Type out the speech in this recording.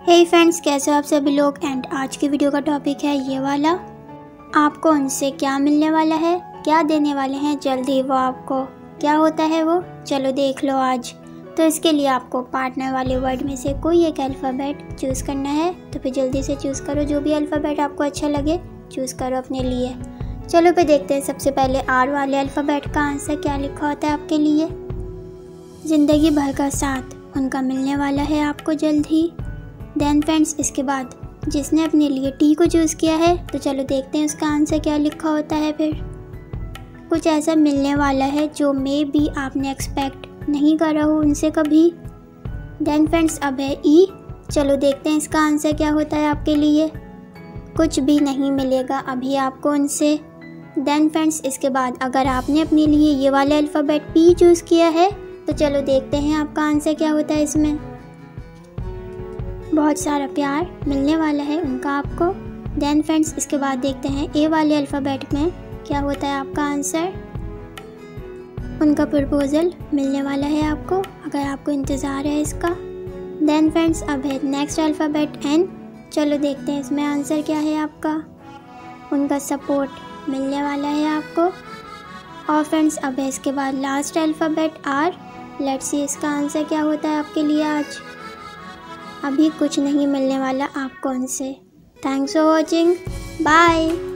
हे hey friends कैसे हो आप सभी लोग? एंड आज की वीडियो का टॉपिक है ये वाला। आपको उनसे क्या मिलने वाला है? क्या देने वाले हैं? जल्दी वो आपको। क्या होता है वो? चलो देख लो आज। तो इसके लिए आपको पार्टनर वाले वर्ड में से कोई एक अल्फ़ाबेट चूज़ करना है। तो फिर जल्दी से चूज़ करो जो भी अल्फ़ाबेट आपको अच्छा लगे चूज़ करो अपने लिए। चलो फिर देखते हैं सबसे पहले आर वाले अल्फ़ाबेट का आंसर क्या लिखा होता है आपके लिए। ज़िंदगी भर का साथ उनका मिलने वाला है आपको जल्द ही। देन फ्रेंड्स इसके बाद जिसने अपने लिए टी को चूज़ किया है तो चलो देखते हैं उसका आंसर क्या लिखा होता है फिर। कुछ ऐसा मिलने वाला है जो मे भी आपने एक्सपेक्ट नहीं करा हो उनसे कभी। देन फ्रेंड्स अब है ई e, चलो देखते हैं इसका आंसर क्या होता है आपके लिए। कुछ भी नहीं मिलेगा अभी आपको उनसे। देन फ्रेंड्स इसके बाद अगर आपने अपने लिए ये वाले अल्फ़ाबेट पी चूज़ किया है तो चलो देखते हैं आपका आंसर क्या होता है इसमें। बहुत सारा प्यार मिलने वाला है उनका आपको। देन फ्रेंड्स इसके बाद देखते हैं ए वाले अल्फ़ाबेट में क्या होता है आपका आंसर उनका प्रपोज़ल मिलने वाला है आपको, अगर आपको इंतज़ार है इसका। देन फ्रेंड्स अब है नेक्स्ट अल्फ़ाबेट एन चलो देखते हैं इसमें आंसर क्या है आपका। उनका सपोर्ट मिलने वाला है आपको। और फ्रेंड्स अब है इसके बाद last alphabet R let's see इसका आंसर क्या होता है आपके लिए आज। अभी कुछ नहीं मिलने वाला आपको उनसे थैंक्स फॉर वॉचिंग बाय